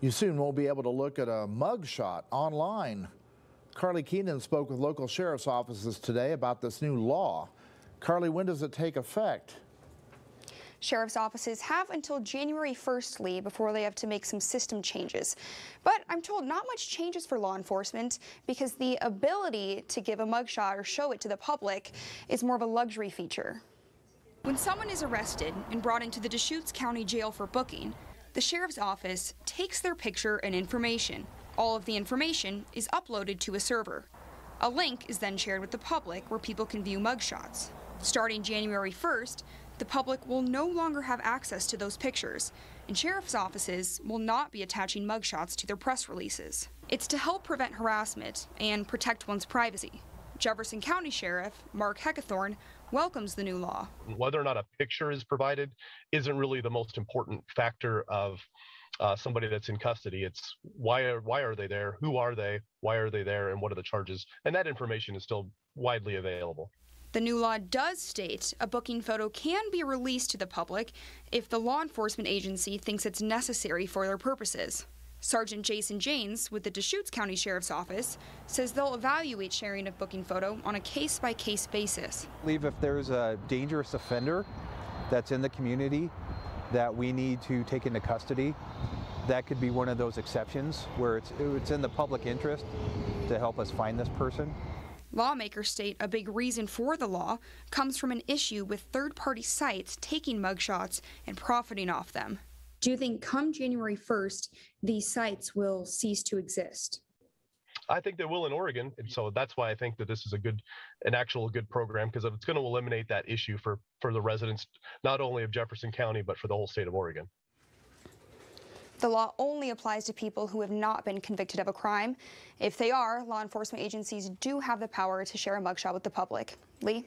You soon won't be able to look at a mugshot online. Carly Keenan spoke with local sheriff's offices today about this new law. Carly, when does it take effect? Sheriff's offices have until January 1st, Lee, before they have to make some system changes. But I'm told not much changes for law enforcement because the ability to give a mugshot or show it to the public is more of a luxury feature. When someone is arrested and brought into the Deschutes County Jail for booking, the sheriff's office takes their picture and information. All of the information is uploaded to a server. A link is then shared with the public where people can view mugshots. Starting January 1st, the public will no longer have access to those pictures, and sheriff's offices will not be attaching mugshots to their press releases. It's to help prevent harassment and protect one's privacy. Jefferson County Sheriff Mark Heckathorn welcomes the new law. Whether or not a picture is provided isn't really the most important factor of uh, somebody that's in custody. It's why are why are they there? Who are they? Why are they there? And what are the charges? And that information is still widely available. The new law does state a booking photo can be released to the public if the law enforcement agency thinks it's necessary for their purposes. Sergeant Jason Janes with the Deschutes County Sheriff's Office says they'll evaluate sharing of booking photo on a case by case basis. I believe if there's a dangerous offender that's in the community that we need to take into custody, that could be one of those exceptions where it's, it's in the public interest to help us find this person. Lawmakers state a big reason for the law comes from an issue with third party sites taking mugshots and profiting off them. Do you think come January 1st, these sites will cease to exist? I think they will in Oregon, and so that's why I think that this is a good, an actual good program because it's going to eliminate that issue for for the residents not only of Jefferson County but for the whole state of Oregon. The law only applies to people who have not been convicted of a crime. If they are, law enforcement agencies do have the power to share a mugshot with the public. Lee?